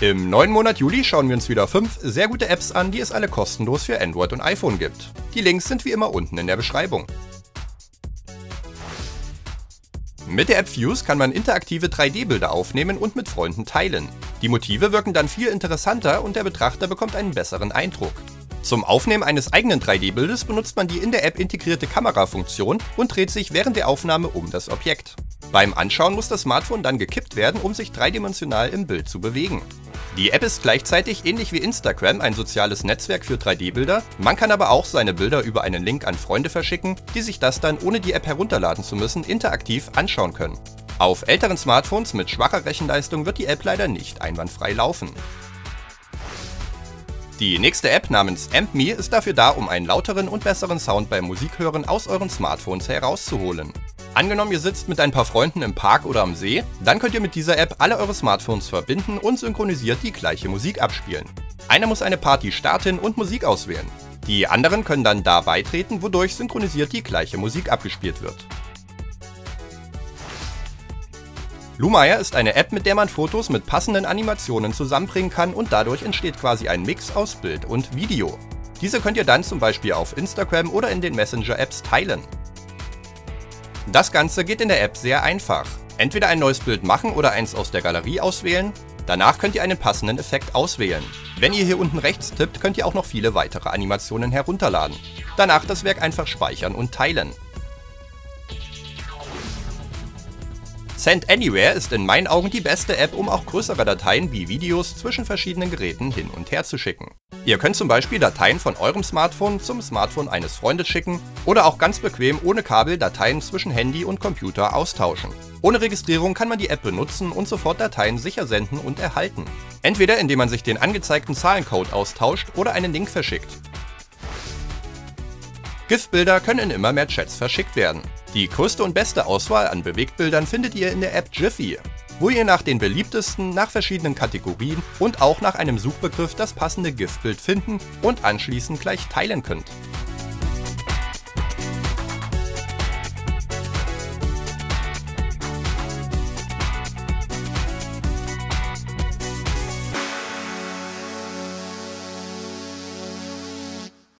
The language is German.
Im neuen Monat Juli schauen wir uns wieder fünf sehr gute Apps an, die es alle kostenlos für Android und iPhone gibt. Die Links sind wie immer unten in der Beschreibung. Mit der App Fuse kann man interaktive 3D-Bilder aufnehmen und mit Freunden teilen. Die Motive wirken dann viel interessanter und der Betrachter bekommt einen besseren Eindruck. Zum Aufnehmen eines eigenen 3D-Bildes benutzt man die in der App integrierte Kamerafunktion und dreht sich während der Aufnahme um das Objekt. Beim Anschauen muss das Smartphone dann gekippt werden, um sich dreidimensional im Bild zu bewegen. Die App ist gleichzeitig ähnlich wie Instagram ein soziales Netzwerk für 3D-Bilder, man kann aber auch seine Bilder über einen Link an Freunde verschicken, die sich das dann ohne die App herunterladen zu müssen interaktiv anschauen können. Auf älteren Smartphones mit schwacher Rechenleistung wird die App leider nicht einwandfrei laufen. Die nächste App namens AmpMe ist dafür da, um einen lauteren und besseren Sound beim Musikhören aus euren Smartphones herauszuholen. Angenommen, ihr sitzt mit ein paar Freunden im Park oder am See, dann könnt ihr mit dieser App alle eure Smartphones verbinden und synchronisiert die gleiche Musik abspielen. Einer muss eine Party starten und Musik auswählen. Die anderen können dann da beitreten, wodurch synchronisiert die gleiche Musik abgespielt wird. Lumaya ist eine App, mit der man Fotos mit passenden Animationen zusammenbringen kann und dadurch entsteht quasi ein Mix aus Bild und Video. Diese könnt ihr dann zum Beispiel auf Instagram oder in den Messenger-Apps teilen. Das Ganze geht in der App sehr einfach. Entweder ein neues Bild machen oder eins aus der Galerie auswählen. Danach könnt ihr einen passenden Effekt auswählen. Wenn ihr hier unten rechts tippt, könnt ihr auch noch viele weitere Animationen herunterladen. Danach das Werk einfach speichern und teilen. Send Anywhere ist in meinen Augen die beste App, um auch größere Dateien wie Videos zwischen verschiedenen Geräten hin und her zu schicken. Ihr könnt zum Beispiel Dateien von eurem Smartphone zum Smartphone eines Freundes schicken oder auch ganz bequem ohne Kabel Dateien zwischen Handy und Computer austauschen. Ohne Registrierung kann man die App benutzen und sofort Dateien sicher senden und erhalten. Entweder indem man sich den angezeigten Zahlencode austauscht oder einen Link verschickt. GIF-Bilder können in immer mehr Chats verschickt werden. Die größte und beste Auswahl an Bewegtbildern findet ihr in der App Jiffy, wo ihr nach den beliebtesten, nach verschiedenen Kategorien und auch nach einem Suchbegriff das passende GIF-Bild finden und anschließend gleich teilen könnt.